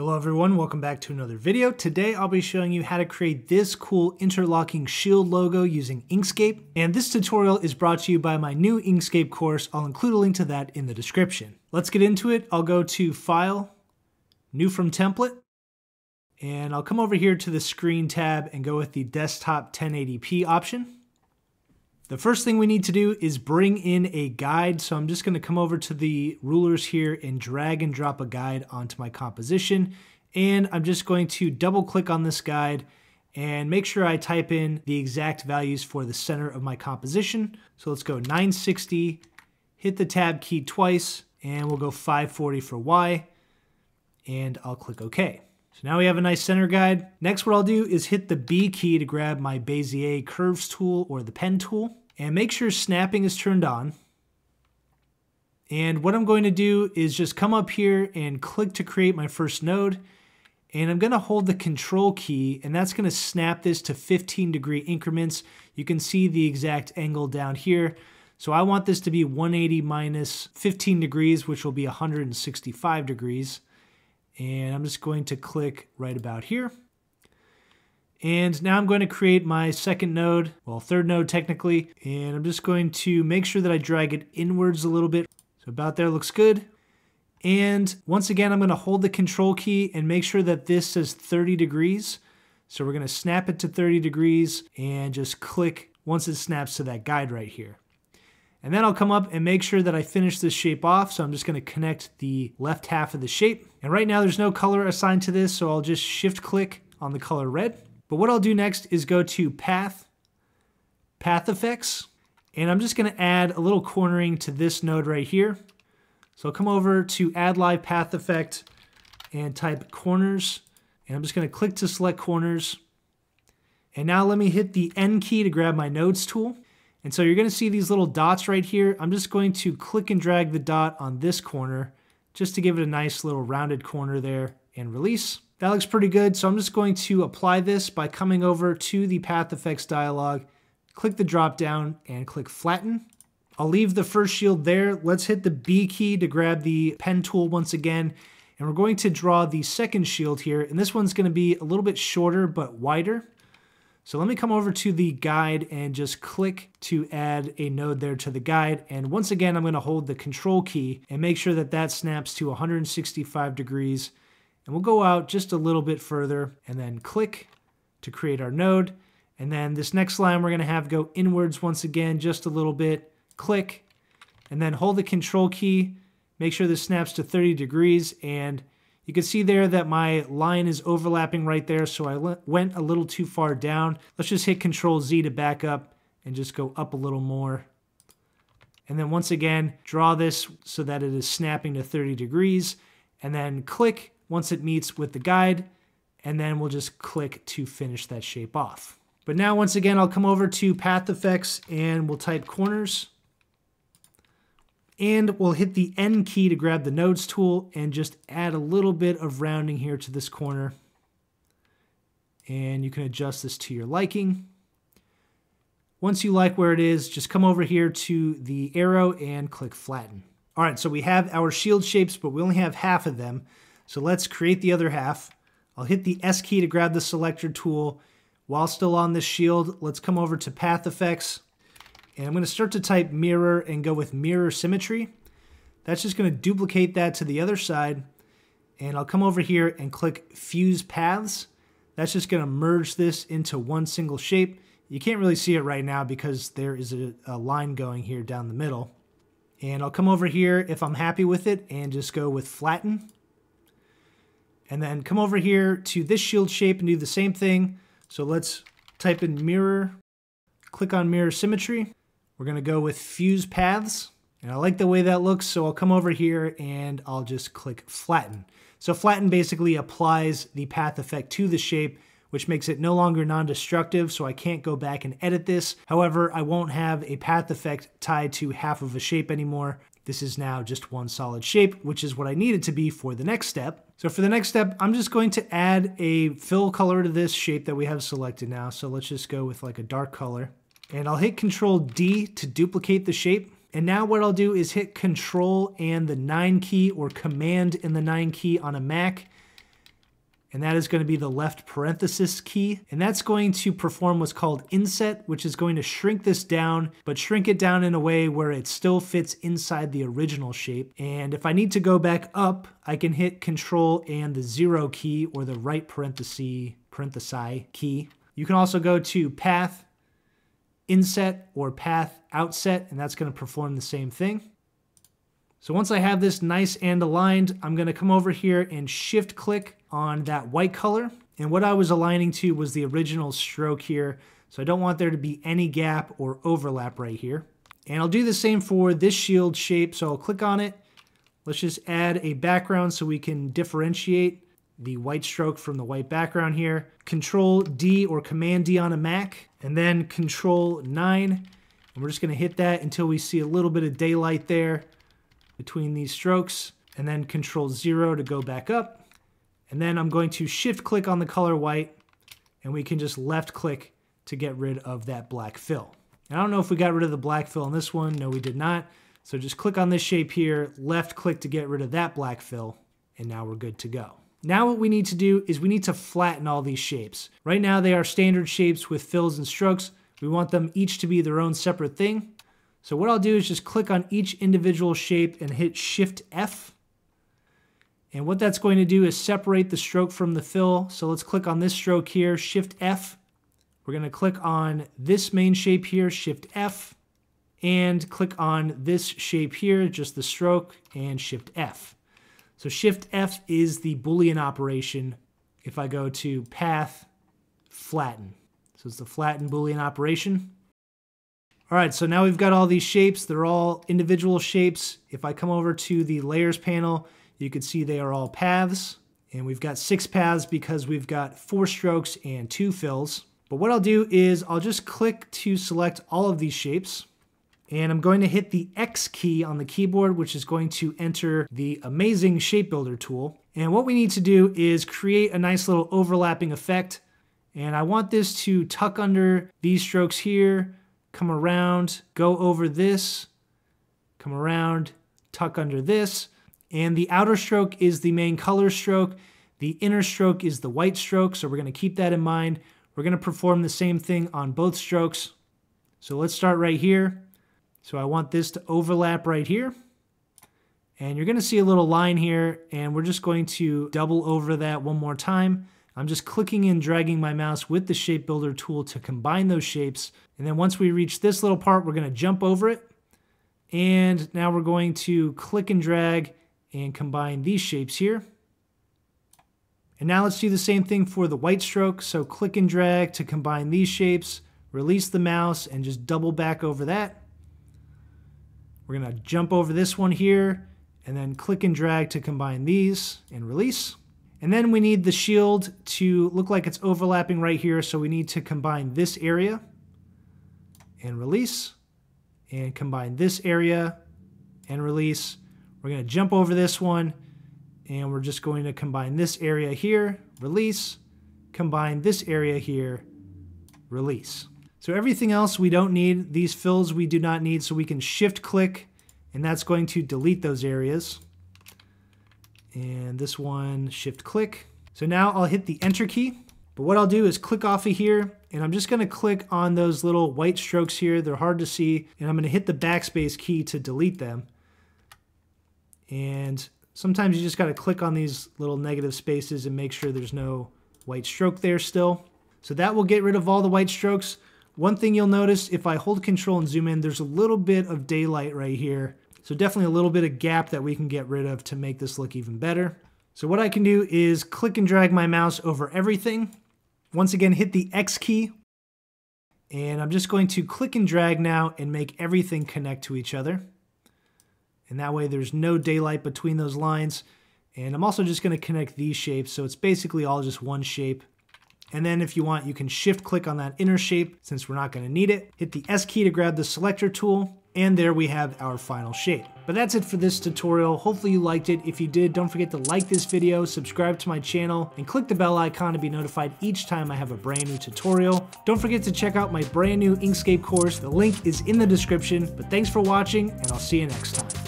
Hello everyone, welcome back to another video. Today I'll be showing you how to create this cool interlocking shield logo using Inkscape. And this tutorial is brought to you by my new Inkscape course. I'll include a link to that in the description. Let's get into it. I'll go to File, New from Template, and I'll come over here to the Screen tab and go with the Desktop 1080p option. The first thing we need to do is bring in a guide. So I'm just gonna come over to the rulers here and drag and drop a guide onto my composition. And I'm just going to double click on this guide and make sure I type in the exact values for the center of my composition. So let's go 960, hit the tab key twice, and we'll go 540 for Y, and I'll click OK. So now we have a nice center guide. Next, what I'll do is hit the B key to grab my Bezier curves tool or the pen tool and make sure snapping is turned on. And what I'm going to do is just come up here and click to create my first node. And I'm going to hold the control key and that's going to snap this to 15 degree increments. You can see the exact angle down here. So I want this to be 180 minus 15 degrees, which will be 165 degrees. And I'm just going to click right about here. And now I'm going to create my second node, well, third node technically, and I'm just going to make sure that I drag it inwards a little bit. So about there looks good. And once again, I'm going to hold the control key and make sure that this says 30 degrees. So we're going to snap it to 30 degrees and just click once it snaps to that guide right here. And then I'll come up and make sure that I finish this shape off. So I'm just gonna connect the left half of the shape. And right now there's no color assigned to this, so I'll just shift click on the color red. But what I'll do next is go to Path, Path Effects, and I'm just gonna add a little cornering to this node right here. So I'll come over to Add Live Path Effect and type Corners, and I'm just gonna click to select Corners. And now let me hit the N key to grab my Nodes tool. And so you're gonna see these little dots right here. I'm just going to click and drag the dot on this corner just to give it a nice little rounded corner there and release. That looks pretty good. So I'm just going to apply this by coming over to the path effects dialog, click the drop down and click flatten. I'll leave the first shield there. Let's hit the B key to grab the pen tool once again. And we're going to draw the second shield here. And this one's gonna be a little bit shorter, but wider. So let me come over to the guide and just click to add a node there to the guide. And once again, I'm gonna hold the control key and make sure that that snaps to 165 degrees and we'll go out just a little bit further and then click to create our node. And then this next line we're gonna have go inwards once again, just a little bit, click, and then hold the control key, make sure this snaps to 30 degrees, and you can see there that my line is overlapping right there, so I went a little too far down. Let's just hit Control Z to back up and just go up a little more. And then once again, draw this so that it is snapping to 30 degrees, and then click once it meets with the guide, and then we'll just click to finish that shape off. But now once again, I'll come over to Path Effects and we'll type corners. And we'll hit the N key to grab the nodes tool and just add a little bit of rounding here to this corner. And you can adjust this to your liking. Once you like where it is, just come over here to the arrow and click flatten. All right, so we have our shield shapes, but we only have half of them. So let's create the other half. I'll hit the S key to grab the selector tool. While still on this shield, let's come over to Path Effects. And I'm going to start to type mirror and go with mirror symmetry. That's just going to duplicate that to the other side. And I'll come over here and click Fuse Paths. That's just going to merge this into one single shape. You can't really see it right now because there is a, a line going here down the middle. And I'll come over here if I'm happy with it and just go with Flatten. And then come over here to this shield shape and do the same thing. So let's type in mirror, click on mirror symmetry. We're gonna go with fuse paths. And I like the way that looks, so I'll come over here and I'll just click flatten. So flatten basically applies the path effect to the shape, which makes it no longer non-destructive, so I can't go back and edit this. However, I won't have a path effect tied to half of a shape anymore. This is now just one solid shape, which is what I need it to be for the next step. So for the next step, I'm just going to add a fill color to this shape that we have selected now. So let's just go with like a dark color. And I'll hit Control D to duplicate the shape. And now what I'll do is hit Control and the 9 key or Command and the 9 key on a Mac. And that is going to be the left parenthesis key. And that's going to perform what's called inset, which is going to shrink this down, but shrink it down in a way where it still fits inside the original shape. And if I need to go back up, I can hit control and the zero key or the right parenthesis, key. You can also go to path, inset, or path outset, and that's going to perform the same thing. So once I have this nice and aligned, I'm gonna come over here and shift click on that white color. And what I was aligning to was the original stroke here. So I don't want there to be any gap or overlap right here. And I'll do the same for this shield shape. So I'll click on it. Let's just add a background so we can differentiate the white stroke from the white background here. Control D or Command D on a Mac, and then Control 9. And we're just gonna hit that until we see a little bit of daylight there between these strokes and then control zero to go back up. And then I'm going to shift click on the color white and we can just left click to get rid of that black fill. I don't know if we got rid of the black fill on this one. No, we did not. So just click on this shape here, left click to get rid of that black fill, and now we're good to go. Now what we need to do is we need to flatten all these shapes. Right now they are standard shapes with fills and strokes. We want them each to be their own separate thing. So what I'll do is just click on each individual shape and hit Shift F. And what that's going to do is separate the stroke from the fill. So let's click on this stroke here, Shift F. We're going to click on this main shape here, Shift F. And click on this shape here, just the stroke, and Shift F. So Shift F is the Boolean operation if I go to Path, Flatten. So it's the flatten Boolean operation. All right, so now we've got all these shapes. They're all individual shapes. If I come over to the layers panel, you can see they are all paths. And we've got six paths because we've got four strokes and two fills. But what I'll do is I'll just click to select all of these shapes. And I'm going to hit the X key on the keyboard, which is going to enter the amazing shape builder tool. And what we need to do is create a nice little overlapping effect. And I want this to tuck under these strokes here come around, go over this, come around, tuck under this. And the outer stroke is the main color stroke. The inner stroke is the white stroke, so we're gonna keep that in mind. We're gonna perform the same thing on both strokes. So let's start right here. So I want this to overlap right here. And you're gonna see a little line here, and we're just going to double over that one more time. I'm just clicking and dragging my mouse with the shape builder tool to combine those shapes. And then once we reach this little part, we're gonna jump over it. And now we're going to click and drag and combine these shapes here. And now let's do the same thing for the white stroke. So click and drag to combine these shapes, release the mouse and just double back over that. We're gonna jump over this one here and then click and drag to combine these and release. And then we need the shield to look like it's overlapping right here. So we need to combine this area and release and combine this area and release. We're going to jump over this one and we're just going to combine this area here, release, combine this area here, release. So everything else we don't need, these fills we do not need, so we can shift click and that's going to delete those areas and this one shift click. So now I'll hit the enter key, but what I'll do is click off of here and I'm just gonna click on those little white strokes here. They're hard to see and I'm gonna hit the backspace key to delete them. And sometimes you just gotta click on these little negative spaces and make sure there's no white stroke there still. So that will get rid of all the white strokes. One thing you'll notice if I hold control and zoom in, there's a little bit of daylight right here so definitely a little bit of gap that we can get rid of to make this look even better. So what I can do is click and drag my mouse over everything. Once again, hit the X key. And I'm just going to click and drag now and make everything connect to each other. And that way there's no daylight between those lines. And I'm also just going to connect these shapes. So it's basically all just one shape. And then if you want, you can shift click on that inner shape since we're not going to need it. Hit the S key to grab the selector tool and there we have our final shape. But that's it for this tutorial. Hopefully you liked it. If you did, don't forget to like this video, subscribe to my channel, and click the bell icon to be notified each time I have a brand new tutorial. Don't forget to check out my brand new Inkscape course. The link is in the description. But thanks for watching, and I'll see you next time.